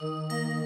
Música